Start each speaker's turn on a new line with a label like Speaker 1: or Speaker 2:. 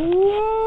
Speaker 1: Whoa!